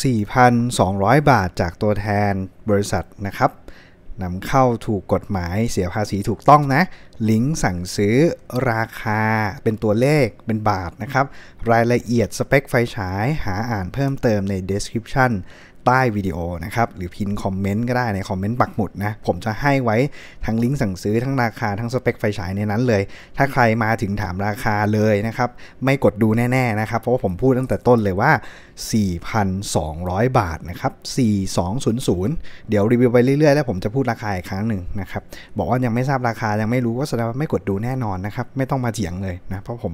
4,200 บาทจากตัวแทนบริษัทนะครับนำเข้าถูกกฎหมายเสียภาษีถูกต้องนะ ลิงก์สั่งซื้อราคาเป็นตัวเลขเป็นบาทนะครับ รายละเอียดสเปคไฟฉายหาอ่านเพิ่มเติมใน description ใต้วิดีโอนะครับ หรือพินคอมเมนต์ก็ได้ในคอมเมนต์ปักหมุดนะ ผมจะให้ไว้ทั้งลิงก์สั่งซื้อทั้งราคาทั้งสเปคไฟฉายในนั้นเลย ถ้าใครมาถึงถามราคาเลยนะครับ ไม่กดดูแน่ ๆ นะครับ เพราะว่าผมพูดตั้งแต่ต้นเลยว่า 4,200 บาทนะครับ 4200 เดี๋ยวรีวิวไปเรื่อยๆ แล้วผมจะพูดราคาอีกครั้งหนึ่งนะครับ บอกว่ายังไม่ทราบราคา ยังไม่รู้ก็แสดงว่าไม่กดดูแน่นอนนะครับ ไม่ต้องมาเถียงเลยนะ เพราะผม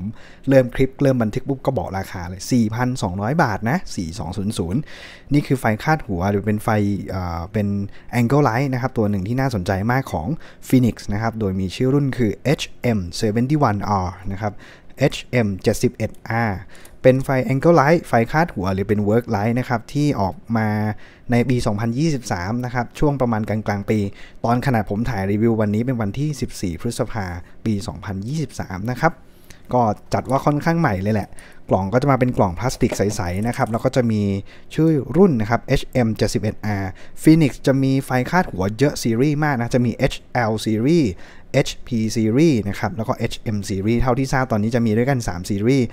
เริ่มคลิปเริ่มบันทึกปุ๊บก็บอกราคาเลย 4,200 บาทนะ 4200 นี่คือไฟคาดหัวหรือเป็นไฟเป็น Angle Light นะครับ ตัวหนึ่งที่น่าสนใจมากของ Phoenix นะครับ โดยมีชื่อรุ่นคือ HM71R นะครับ HM71R เป็นไฟ Angle Light ไฟคาดหัวหรือเป็น Work Light นะครับที่ออกมาในปี 2023 นะครับ ช่วงประมาณกลางกลางปี ตอนขนาดผมถ่ายรีวิววันนี้เป็นวันที่ 14 พฤษภาปี 2023 นะครับ ก็จัดว่าค่อนข้างใหม่เลยแหละ กล่องก็จะมาเป็นกล่องพลาสติกใสๆนะครับ แล้วก็จะมีชื่อรุ่นนะครับ HM71R Phoenix จะมีไฟคาดหัวเยอะซีรีส์มากนะ จะมี HL Series HP Series นะครับ แล้วก็ HM Series เท่าที่ทราบตอนนี้จะมีด้วยกัน3ซีรีส์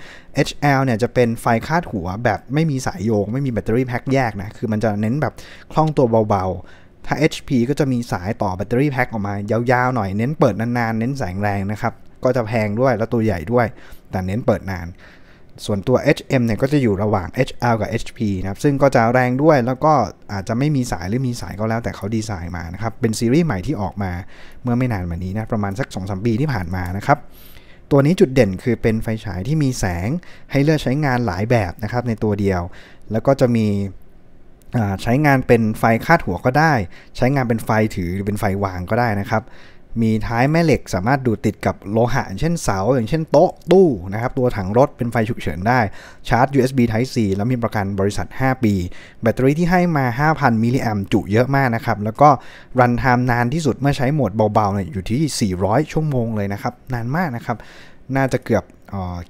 HL เนี่ยจะเป็นไฟคาดหัวแบบไม่มีสายโยง ไม่มีแบตเตอรี่แพ็คแยกนะ คือมันจะเน้นแบบคล่องตัวเบาๆ ถ้า HP ก็จะมีสายต่อแบตเตอรี่แพ็คออกมายาวๆหน่อย เน้นเปิดนานๆ เน้นแสงแรงนะครับ ก็จะแพงด้วยแล้วตัวใหญ่ด้วย แต่เน้นเปิดนาน ส่วนตัว HM เนี่ยก็จะอยู่ระหว่าง HL กับ HP นะครับ ซึ่งก็จะแรงด้วยแล้วก็อาจจะไม่มีสายหรือมีสายก็แล้วแต่เขาดีไซน์มานะครับ เป็นซีรีส์ใหม่ที่ออกมาเมื่อไม่นานมานี้นะประมาณสัก 2-3 ปีที่ผ่านมานะครับตัวนี้จุดเด่นคือเป็นไฟฉายที่มีแสงให้เลือกใช้งานหลายแบบนะครับในตัวเดียว แล้วก็จะมีใช้งานเป็นไฟคาดหัวก็ได้ ใช้งานเป็นไฟถือหรือเป็นไฟวางก็ได้นะครับ มีท้ายแม่เหล็กสามารถดูดติดกับโลหะอย่างเช่นเสา อย่างเช่นโต๊ะตู้นะครับตัวถังรถเป็นไฟฉุกเฉินได้ชาร์จ USB Type C แล้วมีประกันบริษัท 5 ปี แบตเตอรี่ที่ให้มา 5,000 มิลลิแอมจุเยอะมากนะครับ แล้วก็รันไทม์นานที่สุดเมื่อใช้โหมดเบาๆเนี่ยอยู่ที่ 400 ชั่วโมงเลยนะครับ นานมากนะครับ น่าจะเกือบ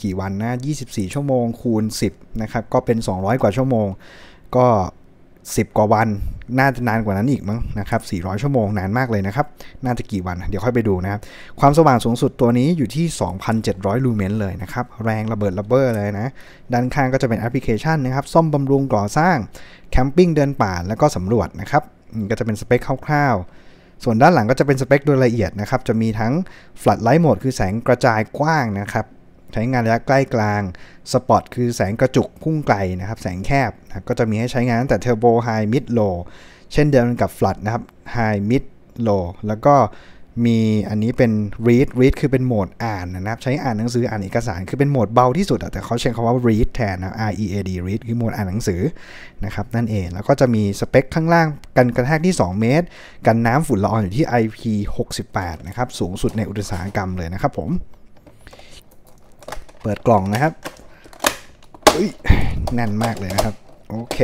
กี่วันนะ 24 ชั่วโมงคูณ 10 นะครับ ก็เป็น 200 กว่าชั่วโมง ก็ 10 กว่าวัน น่าจะนานกว่านั้นอีกมั้งนะครับ 400 ชั่วโมงนานมากเลยนะครับ น่าจะกี่วัน เดี๋ยวค่อยไปดูนะครับ ความสว่างสูงสุดตัวนี้อยู่ที่ 2,700 ลูเมนเลยนะครับ แรงระเบิดระเบ้อเลยนะ ด้านข้างก็จะเป็นแอปพลิเคชันนะครับ ซ่อมบำรุงก่อสร้าง แคมปิ้งเดินป่า แล้วก็สำรวจนะครับ ก็จะเป็นสเปคคร่าวๆ ส่วนด้านหลังก็จะเป็นสเปคโดยละเอียดนะครับ จะมีทั้ง Flood Light Mode คือแสงกระจายกว้างนะครับ ใช้งานระยะใกล้กลาง spot คือแสงกระจุกพุ่งไกลนะครับ แสงแคบนะก็จะมีให้ใช้งานตั้งแต่ turbo high mid low เช่นเดียวกันกับ Flood นะครับ high mid low แล้วก็มีอันนี้เป็น read read คือเป็นโหมดอ่านนะครับ ใช้อ่านหนังสืออ่านเอกสาร คือเป็นโหมดเบาที่สุด แต่เขาใช้คำว่า read แทนนะ R E A D read คือโหมดอ่านหนังสือนะครับนั่นเอง แล้วก็จะมีสเปคข้างล่างกันกระแทกที่ 2 เมตร กันน้ำฝุ่นละอองอยู่ที่ IP 68 นะครับ สูงสุดในอุตสาหกรรมเลยนะครับผม เปิดกล่องนะครับแน่นมากเลยนะครับ โอเค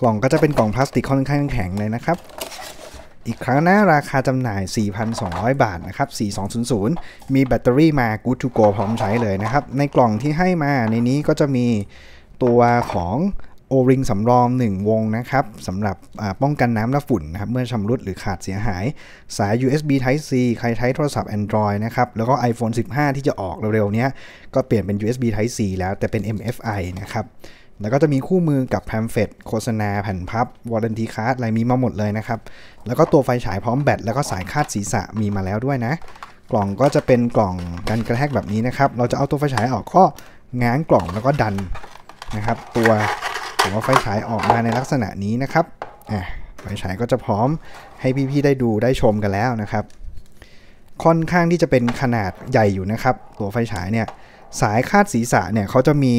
กล่องก็จะเป็นกล่องพลาสติกค่อนข้างแข็งเลยนะครับ อีกครั้งนะราคาจำหน่าย 4,200 บาทนะครับ 4200 มีแบตเตอรี่มา Good to go พร้อมใช้เลยนะครับ ในกล่องที่ให้มาในนี้ก็จะมีตัวของ O-ring สำรอง 1 วงนะครับสำหรับป้องกันน้ำและฝุ่นนะครับเมื่อชำรุดหรือขาดเสียหาย สาย USB Type C ใครใช้โทรศัพท์ Android นะครับ แล้วก็ iPhone 15 ที่จะออกเร็วๆนี้ก็เปลี่ยนเป็น USB Type C แล้วแต่เป็น MFI นะครับ แล้วก็จะมีคู่มือกับ pamphlet โฆษณาแผ่นพับวอร์ a นตีคาร์ดอะไรมีมาหมดเลยนะครับ แล้วก็ตัวไฟฉายพร้อมแบตแล้วก็สายคาดศีรษะมีมาแล้วด้วยนะ กล่องก็จะเป็นกล่องกันกระแทกแบบนี้นะครับเราจะเอาตัวไฟฉายออกก็ง้างกล่องแล้วก็ดันนะครับตัว หัวไฟฉายออกมาในลักษณะนี้นะครับไฟฉายก็จะพร้อมให้พี่ๆได้ดูได้ชมกันแล้วนะครับ ค่อนข้างที่จะเป็นขนาดใหญ่อยู่นะครับ ตัวไฟฉายเนี่ยสายคาดศีรษะเนี่ยเขาจะมี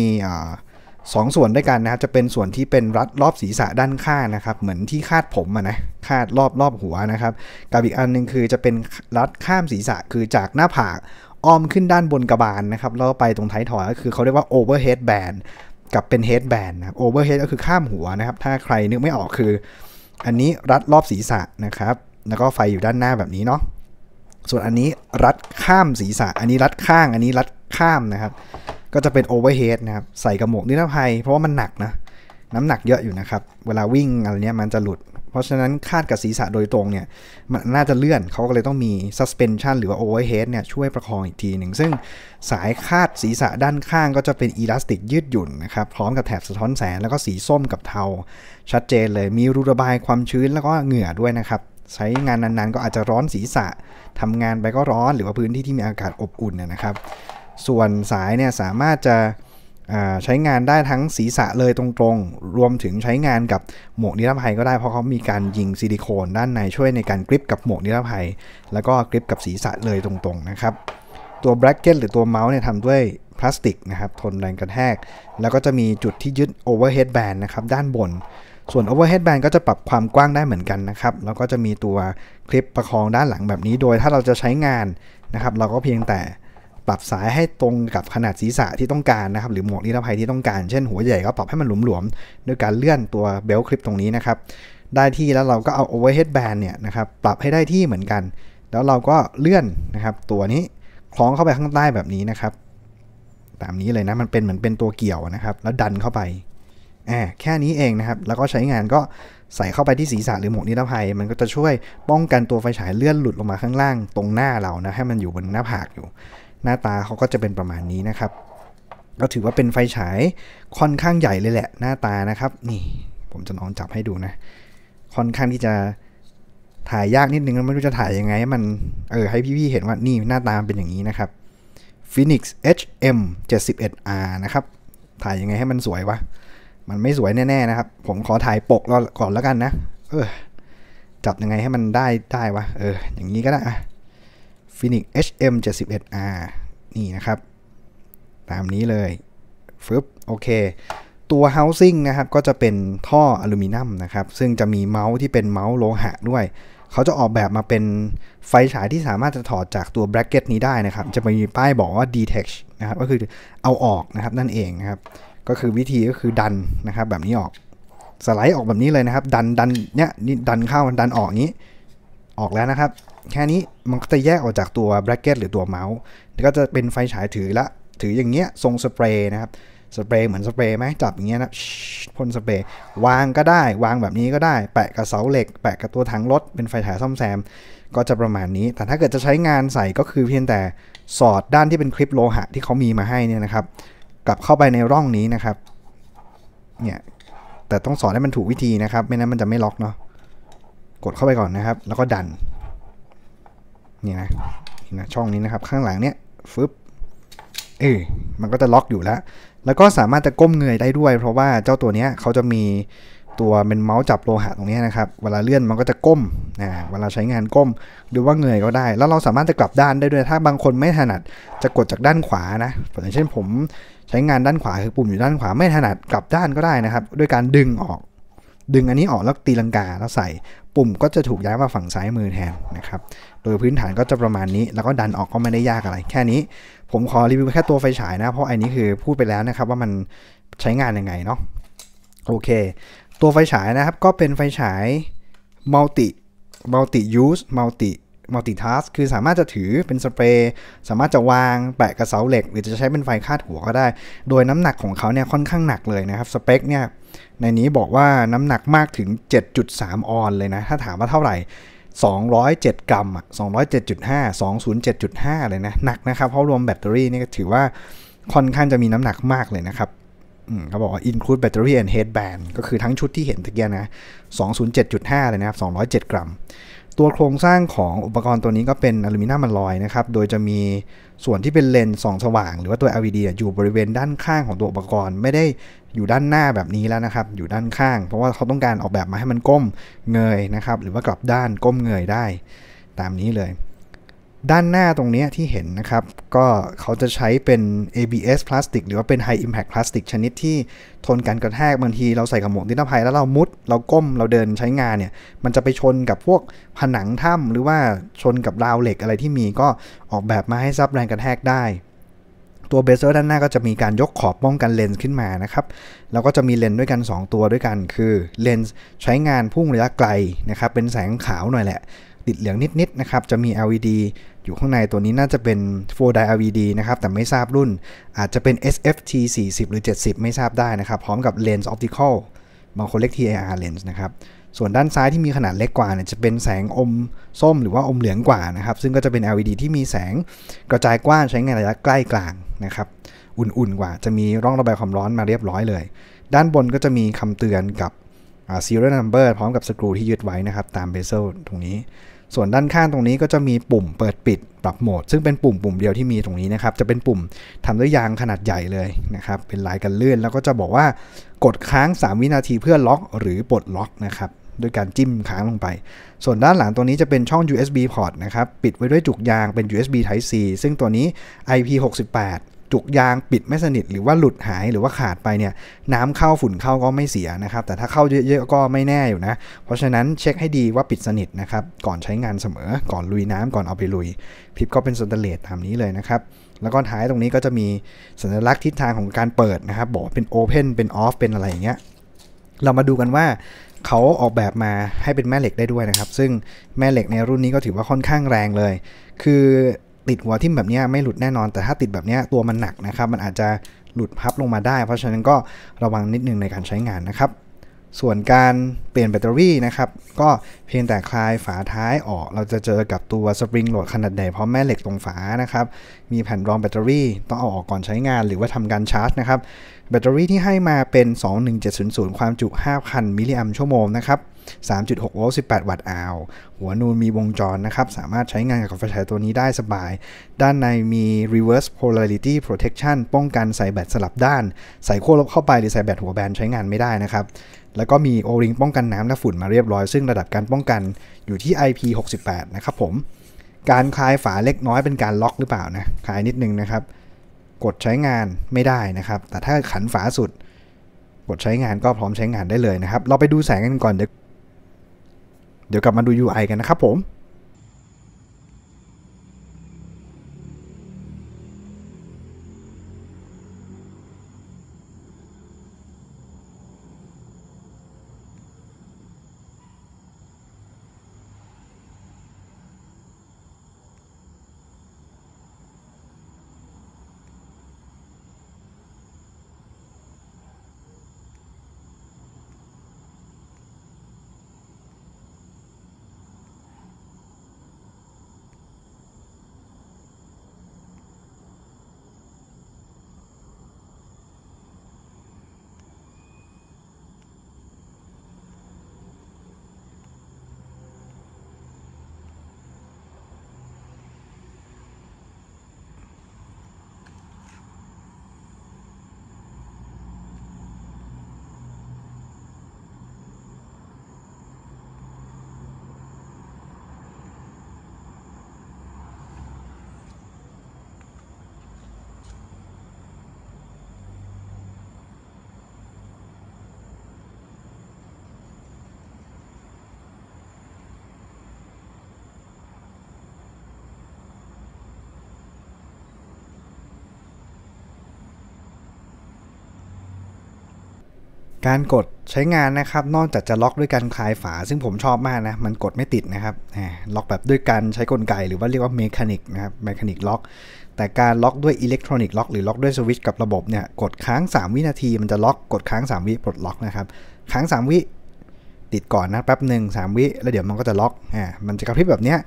สองส่วนด้วยกันนะครับจะเป็นส่วนที่เป็นรัดรอบศีรษะด้านข้างนะครับ เหมือนที่คาดผมอะนะคาดรอบรอบหัวนะครับ กับอีกอันนึงคือจะเป็นรัดข้ามศีรษะคือจากหน้าผากอ้อมขึ้นด้านบนกระบาลนนะครับแล้วไปตรงท้ายถอยก็คือเขาเรียกว่า overhead band กับเป็นเฮดแบนนะครับ overhead ก็คือข้ามหัวนะครับ ถ้าใครนึกไม่ออกคือ อันนี้รัดรอบศีรษะนะครับ แล้วก็ไฟอยู่ด้านหน้าแบบนี้เนาะส่วนอันนี้รัดข้ามศีรษะ อันนี้รัดข้าง อันนี้รัดข้ามนะครับ ก็จะเป็นโอเวอร์เฮดนะครับ ใส่กับหมวกนิรภัย เพราะว่ามันหนักนะ น้ำหนักเยอะอยู่นะครับ เวลาวิ่งอะไรเนี้ยมันจะหลุด เพราะฉะนั้นคาดกับศีรษะโดยตรงเนี่ยมันน่าจะเลื่อนเขาก็เลยต้องมี suspension หรือว่า overhead เนี่ยช่วยประคองอีกทีหนึ่ง ซึ่งสายคาดศีรษะด้านข้างก็จะเป็นอีลาสติกยืดหยุ่นนะครับ พร้อมกับแถบสะท้อนแสง แล้วก็สีส้มกับเทา ชัดเจนเลยมีรูระบายความชื้นแล้วก็เหงื่อด้วยนะครับ ใช้งานนานๆ ก็อาจจะร้อนศีรษะทำงานไปก็ร้อน หรือว่าพื้นที่ที่มีอากาศอบอุ่นนะครับ ส่วนสายเนี่ยสามารถจะ ใช้งานได้ทั้งศีรษะเลยตรงๆ รวมถึงใช้งานกับหมวกนิรภัยก็ได้เพราะเขามีการยิงซิลิโคนด้านในช่วยในการ grip กับหมวกนิรภัย แล้วก็ grip กับศีรษะเลยตรงๆนะครับ ตัว bracket หรือตัวเมาส์เนี่ยทำด้วยพลาสติกนะครับทนแรงกระแทก แล้วก็จะมีจุดที่ยึด overhead band นะครับด้านบน ส่วน overhead band ก็จะปรับความกว้างได้เหมือนกันนะครับ แล้วก็จะมีตัวคลิปประคองด้านหลังแบบนี้ โดยถ้าเราจะใช้งานนะครับเราก็เพียงแต่ ปรับสายให้ตรงกับขนาดศีรษะที่ต้องการนะครับ หรือหมวกนิรภัยที่ต้องการ เช่นหัวใหญ่ก็ปรับให้มันหลวมๆด้วยการเลื่อนตัวเบลคลิปตรงนี้นะครับ ได้ที่แล้วเราก็เอา overhead band เนี่ยนะครับปรับให้ได้ที่เหมือนกัน แล้วเราก็เลื่อนนะครับ ตัวนี้คล้องเข้าไปข้างใต้แบบนี้นะครับ ตามนี้เลยนะ มันเป็นเหมือนเป็นตัวเกี่ยวนะครับ แล้วดันเข้าไปแอบแค่นี้เองนะครับ แล้วก็ใช้งานก็ใส่เข้าไปที่ศีรษะหรือหมวกนิรภัย มันก็จะช่วยป้องกันตัวไฟฉายเลื่อนหลุดลงมาข้างล่างตรงหน้าเรานะให้มันอยู่บนหน้าผากอยู่ หน้าตาเขาก็จะเป็นประมาณนี้นะครับก็ถือว่าเป็นไฟฉายค่อนข้างใหญ่เลยแหละ หน้าตานะครับ นี่ผมจะลองจับให้ดูนะ ค่อนข้างที่จะถ่ายยากนิดนึงไม่รู้จะถ่ายยังไงให้มันเออให้พี่ๆเห็นว่านี่หน้าตาเป็นอย่างนี้นะครับ Phoenix HM 71R นะครับ ถ่ายยังไงให้มันสวยวะ มันไม่สวยแน่ๆนะครับ ผมขอถ่ายปกก่อนแล้วกันนะ เออ จับยังไงให้มันได้ได้วะ เออ อย่างนี้ก็ได้อะ Phoenix HM 71R นี่นะครับ ตามนี้เลยฟึบโอเค ตัว housing นะครับ ก็จะเป็นท่ออลูมิเนียมนะครับ ซึ่งจะมีเมาส์ที่เป็นเมาส์โลหะด้วย เขาจะออกแบบมาเป็นไฟฉายที่สามารถจะถอดจากตัวแบรกเก็ตนี้ได้นะครับ จะมีป้ายบอกว่า detach นะครับ ก็คือเอาออกนะครับนั่นเองนะครับ ก็คือวิธีก็คือดันนะครับ แบบนี้ออก สไลด์ออกแบบนี้เลยนะครับ ดันดันเนี้ยนี่ดันเข้าดันออกนี้ ออกแล้วนะครับ แค่นี้มันก็จะแยกออกจากตัวแบรกเก็ตหรือตัวเมาส์ก็จะเป็นไฟฉายถือละ ถืออย่างเงี้ยทรงสเปรย์นะครับสเปรย์เหมือนสเปรย์ไหมจับอย่างเงี้ยนะพ่นสเปรย์วางก็ได้ วางแบบนี้ก็ได้ แปะกับเสาเหล็ก แปะกับตัวถังรถเป็นไฟฉายซ่อมแซม ก็จะประมาณนี้ แต่ถ้าเกิดจะใช้งานใส่ก็คือเพียงแต่สอดด้านที่เป็นคลิปโลหะที่เขามีมาให้เนี่ยนะครับ กลับเข้าไปในร่องนี้นะครับเนี่ยแต่ต้องสอดให้มันถูกวิธีนะครับ ไม่นั้นมันจะไม่ล็อกเนาะ กดเข้าไปก่อนนะครับ แล้วก็ดัน นี่นะนี่นะช่องนี้นะครับ ข้างหลังเนี้ยฟึบเออมันก็จะล็อกอยู่แล้ว แล้วก็สามารถจะก้มเงยได้ด้วย เพราะว่าเจ้าตัวเนี้ยเขาจะมีตัวเป็นเมาส์จับโลหะตรงนี้นะครับ เวลาเลื่อนมันก็จะก้มนะเวลาใช้งานก้มหรือว่าเงยก็ได้ แล้วเราสามารถจะกลับด้านได้ด้วย ถ้าบางคนไม่ถนัดจะกดจากด้านขวานะอย่างเช่นผมใช้งานด้านขวาคือปุ่มอยู่ด้านขวาไม่ถนัดกลับด้านก็ได้นะครับ ด้วยการดึงออก ดึงอันนี้ออกแล้วตีลังกาแล้วใส่ ปุ่มก็จะถูกย้ายมาฝั่งซ้ายมือแทนนะครับ โดยพื้นฐานก็จะประมาณนี้ แล้วก็ดันออกก็ไม่ได้ยากอะไร แค่นี้ ผมขอรีวิวแค่ตัวไฟฉายนะ เพราะอันนี้คือพูดไปแล้วนะครับว่ามันใช้งานยังไงเนาะ โอเค ตัวไฟฉายนะครับก็เป็นไฟฉาย multi multi use multi multitask คือสามารถจะถือเป็นสเปรย์สามารถจะวางแปะกับเสาเหล็ก หรือจะใช้เป็นไฟคาดหัวก็ได้ โดยน้ำหนักของเขาเนี่ยค่อนข้างหนักเลยนะครับสเปคเนี่ยในนี้บอกว่าน้ำหนักมากถึง 7.3 ออนเลยนะ ถ้าถามว่าเท่าไหร่ 207 กรัมอะ207.5 207.5 เลยนะ หนักนะครับ เพราะรวมแบตเตอรี่นี่ถือว่าค่อนข้างจะมีน้ำหนักมากเลยนะครับเขาบอกว่า include battery and headband ก็คือทั้งชุดที่เห็นตะเกียนะ207.5 เลยนะครับ 207 กรัม ตัวโครงสร้างของอุปกรณ์ตัวนี้ก็เป็นอลูมิเนียมอลลอยนะครับ โดยจะมีส่วนที่เป็นเลนส์สองสว่าง หรือว่าตัว LED อยู่บริเวณด้านข้างของตัวอุปกรณ์ ไม่ได้อยู่ด้านหน้าแบบนี้แล้วนะครับ อยู่ด้านข้าง เพราะว่าเขาต้องการออกแบบมาให้มันก้มเงยนะครับ หรือว่ากลับด้านก้มเงยได้ ตามนี้เลย ด้านหน้าตรงนี้ที่เห็นนะครับ ก็เขาจะใช้เป็น ABS พลาสติกหรือว่าเป็น High Impact พลาสติกชนิดที่ทนการกระแทกบางทีเราใส่กับหมวกนิรภัยแล้วเรามุด เราก้มเราเดินใช้งานเนี่ย มันจะไปชนกับพวกผนังถ้ำหรือว่าชนกับราวเหล็กอะไรที่มีก็ออกแบบมาให้ซับแรงกระแทกได้ตัว bezel ด้านหน้าก็จะมีการยกขอบป้องกันเลนส์ขึ้นมานะครับ แล้วก็จะมีเลนส์ด้วยกัน 2 ตัวด้วยกัน คือเลนส์ใช้งานพุ่งระยะไกลนะครับ เป็นแสงขาวหน่อยแหละ ติดเหลืองนิดๆนะครับจะมี LED อยู่ข้างในตัวนี้น่าจะเป็น 4 die LED นะครับแต่ไม่ทราบรุ่น อาจจะเป็น SFT 40 หรือ 70 ไม่ทราบได้นะครับ พร้อมกับ lens optical บางคนเรียก TAR lens นะครับส่วนด้านซ้ายที่มีขนาดเล็กกว่าเนี่ยจะเป็นแสงอมส้มหรือว่าอมเหลืองกว่านะครับ ซึ่งก็จะเป็น LED ที่มีแสงกระจายกว้างใช้งานระยะใกล้กลางนะครับ อุ่นๆกว่าจะมีร่องระบายความร้อนมาเรียบร้อยเลย ด้านบนก็จะมีคำเตือนกับ serial number พร้อมกับสกรูที่ยึดไว้นะครับ ตามเบเซลตรงนี้ ส่วนด้านข้างตรงนี้ก็จะมีปุ่มเปิดปิดปรับโหมด ซึ่งเป็นปุ่มปุ่มเดียวที่มีตรงนี้นะครับ จะเป็นปุ่มทำด้วยยางขนาดใหญ่เลยนะครับ เป็นลายกันเลื่อนแล้วก็จะบอกว่ากดค้าง 3 วินาทีเพื่อล็อก หรือปลดล็อกนะครับด้วยการจิ้มค้างลงไป ส่วนด้านหลังตัวนี้จะเป็นช่อง USB port นะครับ ปิดไว้ด้วยจุกยางเป็น USB Type C ซึ่งตัวนี้ IP68 จุกยางปิดไม่สนิทหรือว่าหลุดหายหรือว่าขาดไปเนี่ยน้ำเข้าฝุ่นเข้าก็ไม่เสียนะครับ แต่ถ้าเข้าเยอะๆก็ไม่แน่อยู่นะ เพราะฉะนั้นเช็คให้ดีว่าปิดสนิทนะครับ ก่อนใช้งานเสมอ ก่อนลุยน้ำก่อนเอาไปลุย พิปก็เป็นสแตนเลสตามนี้เลยนะครับ แล้วก็ท้ายตรงนี้ก็จะมีสัญลักษณ์ทิศทางของการเปิดนะครับ บอกเป็น Open เป็น Off เป็นอะไรอย่างเงี้ยเรามาดูกันว่าเขาออกแบบมาให้เป็นแม่เหล็กได้ด้วยนะครับ ซึ่งแม่เหล็กในรุ่นนี้ก็ถือว่าค่อนข้างแรงเลย คือ ติดหัวทิ่มแบบนี้ไม่หลุดแน่นอน แต่ถ้าติดแบบนี้ตัวมันหนักนะครับ มันอาจจะหลุดพับลงมาได้ เพราะฉะนั้นก็ระวังนิดนึงในการใช้งานนะครับ ส่วนการเปลี่ยนแบตเตอรี่นะครับ ก็เพียงแต่คลายฝาท้ายออก เราจะเจอกับตัวสปริงโหลดขนาดใหญ่พร้อมแม่เหล็กตรงฝานะครับ มีแผ่นรองแบตเตอรี่ต้องเอาออกก่อนใช้งานหรือว่าทำการชาร์จนะครับ แบตเตอรี่ที่ให้มาเป็น 21700 ความจุ 5,000 มิลลิแอมป์ชั่วโมงนะครับ 3.6 โวลต์ 18 วัตต์อาวหัวนูนมีวงจรนะครับ สามารถใช้งานกับไฟฉายตัวนี้ได้สบาย ด้านในมี reverse polarity protection ป้องกันใส่แบตสลับด้าน ใส่ขั้วลบเข้าไปหรือใส่แบตหัวแบนใช้งานไม่ได้นะครับ แล้วก็มีโอริงป้องกันน้ำและฝุ่นมาเรียบร้อย ซึ่งระดับการป้องกันอยู่ที่ IP68 นะครับผม การคลายฝาเล็กน้อยเป็นการล็อกหรือเปล่านะ คลายนิดนึงนะครับ กดใช้งานไม่ได้นะครับ แต่ถ้าขันฝาสุด กดใช้งานก็พร้อมใช้งานได้เลยนะครับ เราไปดูแสงกันก่อนเดี๋ยวเดี๋ยวกลับมาดู UI กันนะครับผม การกดใช้งานนะครับ นอกจากจะล็อกด้วยการคลายฝา ซึ่งผมชอบมากนะ มันกดไม่ติดนะครับล็อกแบบด้วยการใช้กลไกหรือว่าเรียกว่า mechanic นะครับ mechanic ล็อกแต่การล็อกด้วยอิเล็กทรอนิกส์ล็อกหรือล็อกด้วยสวิตช์กับระบบเนี่ยกดค้าง 3 วินาทีมันจะล็อกกดค้าง 3 วิปลดล็อกนะครับค้าง 3 วิติดก่อนนะแป๊บหนึ่ง3วิแล้วเดี๋ยวมันก็จะล็อกอ่ามันจะกระพริบแบบเนี้ย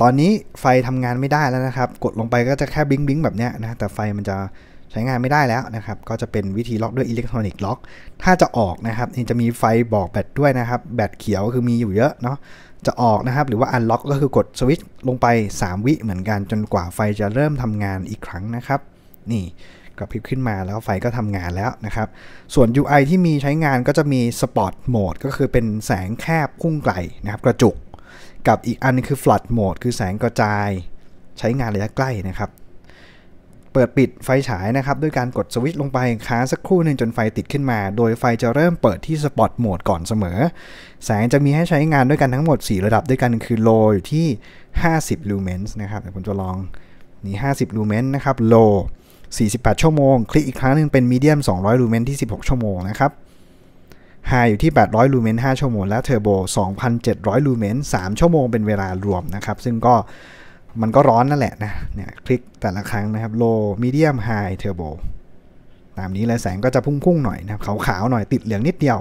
ตอนนี้ไฟทำงานไม่ได้แล้วนะครับ กดลงไปก็จะแค่ blink blink แบบเนี้ยนะแต่ไฟมันจะ ใช้งานไม่ได้แล้วนะครับ ก็จะเป็นวิธีล็อกด้วยอิเล็กทรอนิกส์ล็อก ถ้าจะออกนะครับนี่จะมีไฟบอกแบตด้วยนะครับ แบตเขียวคือมีอยู่เยอะเนาะ จะออกนะครับ หรือว่าอันล็อกก็คือกดสวิตช์ลงไป 3 วิเหมือนกันจนกว่าไฟจะเริ่มทำงานอีกครั้งนะครับ นี่กระพริบขึ้นมาแล้วไฟก็ทำงานแล้วนะครับ ส่วน UI ที่มีใช้งานก็จะมี Spot Mode ก็คือเป็นแสงแคบพุ่งไกลนะครับ กระจุก กับอีกอันคือ Flood Mode คือแสงกระจาย ใช้งานระยะใกล้นะครับ เปิดปิดไฟฉายนะครับด้วยการกดสวิตช์ลงไปค้างสักครู่หนึ่งจนไฟติดขึ้นมา โดยไฟจะเริ่มเปิดที่ Spot Mode ก่อนเสมอ แสงจะมีให้ใช้งานด้วยกันทั้งหมด 4 ระดับด้วยกันคือ low อยู่ที่ 50 lumens นะครับเดี๋ยวผมจะลองนี่50 lumens นะครับ low 48 ชั่วโมง คลิกอีกครั้งหนึ่งเป็น medium 200 lumen ที่ 16 ชั่วโมงนะครับไฮอยู่ที่ 800 ลูเมน 5 ชั่วโมง และเทอร์โบ 2,700 ลูเมน 3 ชั่วโมง เป็นเวลารวมนะครับ ซึ่งก็ มันก็ร้อนนั่นแหละนะเนี่ยคลิกแต่ละครั้งนะครับ low medium high turbo ตามนี้เลยแสงก็จะพุ่งๆหน่อยนะครับขาวๆหน่อยติดเหลืองนิดเดียว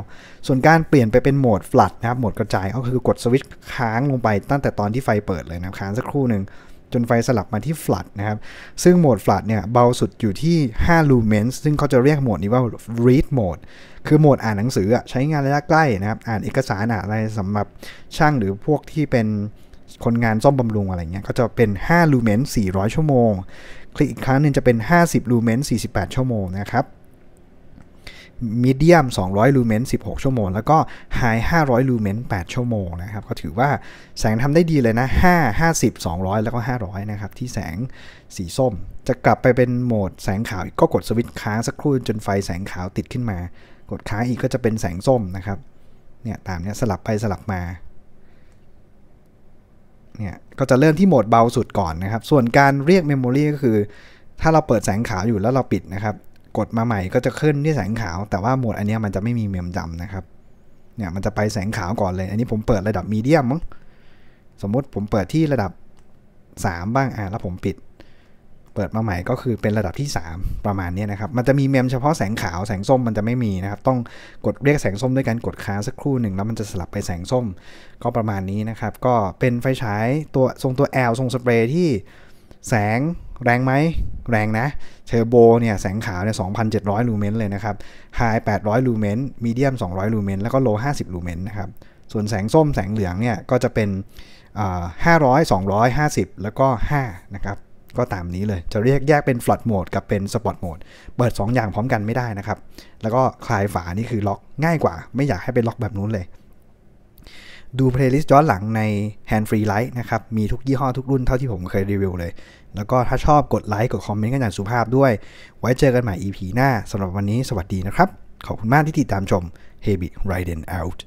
ส่วนการเปลี่ยนไปเป็นโหมด flat นะครับโหมดกระจายก็คือกดสวิตช์ค้างลงไปตั้งแต่ตอนที่ไฟเปิดเลยนะค้างสักครู่หนึ่งจนไฟสลับมาที่ flat นะครับ ซึ่งโหมด flat เนี่ยเบาสุดอยู่ที่ 5 lumens ซึ่งเขาจะเรียกโหมดนี้ว่า read mode คือโหมดอ่านหนังสือใช้งานระยะใกล้นะครับ อ่านเอกสารอ่านอะไรสำหรับช่างหรือพวกที่เป็น คนงานซ่อมบำรุงอะไรเงี้ยก็จะเป็น 5 ลูเมน 400 ชั่วโมง คลิกอีกครั้งหนึ่งจะเป็น 50 ลูเมน 48 ชั่วโมงนะครับ medium 200 ลูเมน 16 ชั่วโมง แล้วก็ high 500 ลูเมน 8 ชั่วโมงนะครับ ก็ถือว่าแสงทำได้ดีเลยนะ 5 50 200 แล้วก็ 500 นะครับ ที่แสงสีส้ม จะกลับไปเป็นโหมดแสงขาว ก็กดสวิตช์ค้างสักครู่จนไฟแสงขาวติดขึ้นมา กดค้างอีกก็จะเป็นแสงส้มนะครับ เนี่ยตามเนี้ยสลับไปสลับมา เนี่ยก็จะเริ่มที่โหมดเบาสุดก่อนนะครับ ส่วนการเรียกเมมโมรีก็คือ ถ้าเราเปิดแสงขาวอยู่แล้วเราปิดนะครับ กดมาใหม่ก็จะขึ้นที่แสงขาว แต่ว่าโหมดอันนี้มันจะไม่มีเมมจำนะครับเนี่ยมันจะไปแสงขาวก่อนเลย อันนี้ผมเปิดระดับมีเดียมมั้งสมมติผมเปิดที่ระดับ 3 บ้างอะแล้วผมปิด เปิดมาใหม่ก็คือเป็นระดับที่ 3 ประมาณนี้นะครับ มันจะมี mem เฉพาะแสงขาวแสงส้มมันจะไม่มีนะครับ ต้องกดเรียกแสงส้มด้วยการกดค้างสักครู่หนึ่งแล้วมันจะสลับไปแสงส้มก็ประมาณนี้นะครับ ก็เป็นไฟฉายตัวทรงตัว L ทรงสเปรย์ที่แสงแรงไหม แรงนะเทอร์โบเนี่ยแสงขาวเนี่ย2,700 ลูเมนเลยนะครับ high 800 ลูเมน medium 200 ลูเมนแล้วก็ low 50 ลูเมนนะครับส่วนแสงส้มแสงเหลืองเนี่ยก็จะเป็น500 250 แล้วก็ 5 นะครับ ก็ตามนี้เลย จะเรียกแยกเป็น flood mode กับเป็น spot mode เปิด 2 อย่างพร้อมกันไม่ได้นะครับ แล้วก็คลายฝานี่คือล็อกง่ายกว่า ไม่อยากให้เป็นล็อกแบบนู้นเลย ดู playlist ย้อนหลังใน Hand Free Light นะครับ มีทุกยี่ห้อทุกรุ่นเท่าที่ผมเคยรีวิวเลย แล้วก็ถ้าชอบกดไลค์กดคอมเมนต์กันอย่างสุภาพด้วย ไว้เจอกันใหม่ EP หน้าสำหรับวันนี้สวัสดีนะครับ ขอบคุณมากที่ติดตามชม h e b i Riden Out